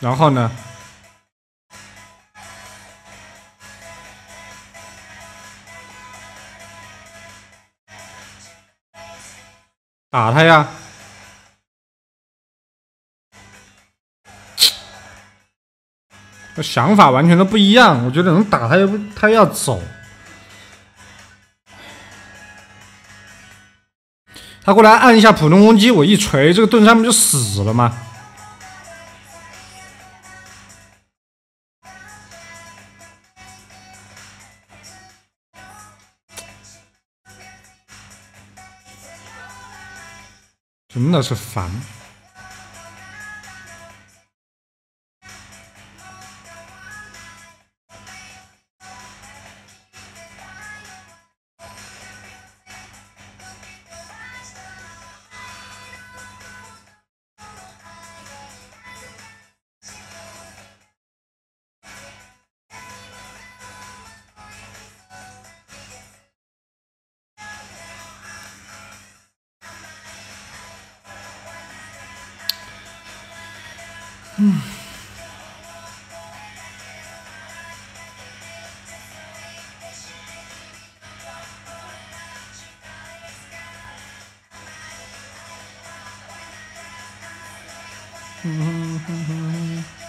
然后呢？打他呀！想法完全都不一样。我觉得能打他又不，他要走。他过来按一下普通攻击，我一锤，这个盾山不就死了吗？真的是烦。うん。うん。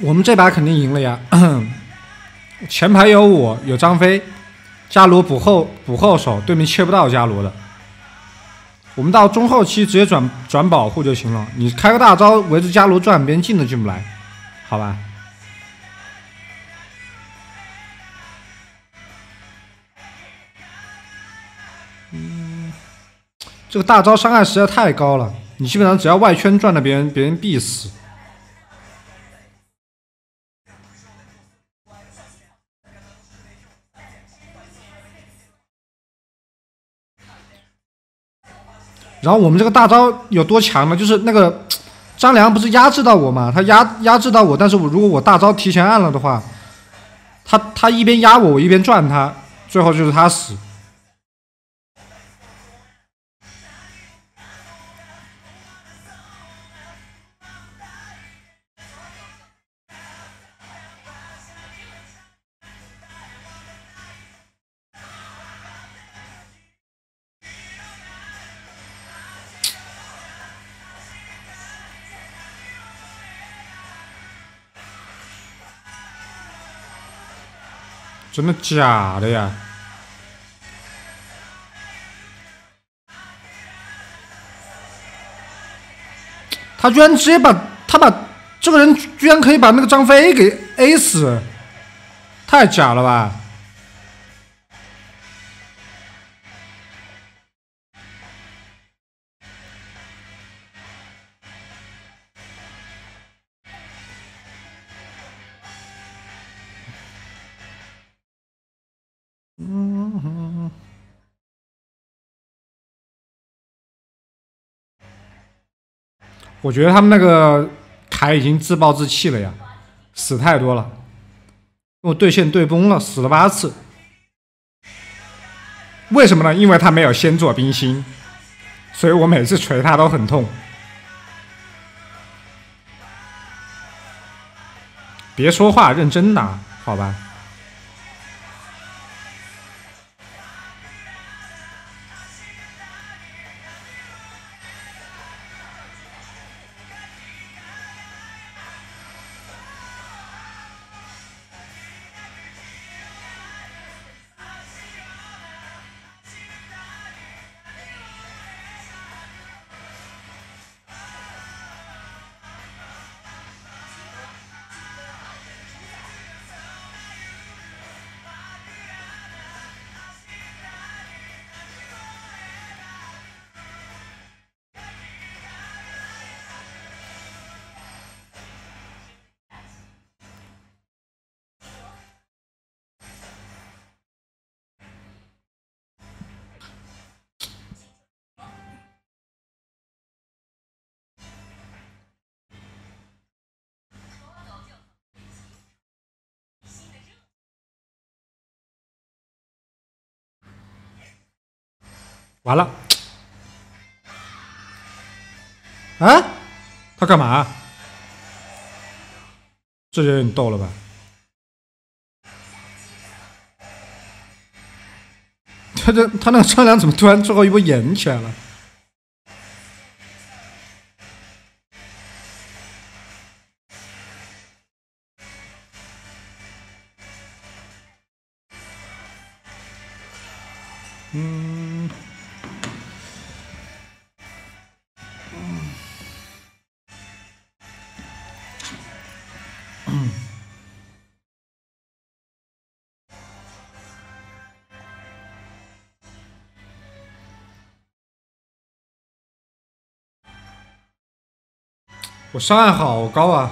我们这把肯定赢了呀！前排有我，有张飞，伽罗补后补后手，对面切不到伽罗的。我们到中后期直接转转保护就行了。你开个大招围着伽罗转，别人进都进不来，好吧？嗯，这个大招伤害实在太高了，你基本上只要外圈转了，别人别人必死。然后我们这个大招有多强呢？就是那个张良不是压制到我嘛？他压压制到我，但是我如果我大招提前按了的话，他他一边压我，我一边转他，最后就是他死。真的假的呀？他居然直接把他把这个人居然可以把那个张飞给 A 死，太假了吧！我觉得他们那个凯已经自暴自弃了呀，死太多了，我对线对崩了，死了八次。为什么呢？因为他没有先做冰心，所以我每次锤他都很痛。别说话，认真打，好吧。完了，啊？他干嘛？这就有点逗了吧？他这他那个张良怎么突然最后一波演起来了？嗯。我伤害好高啊！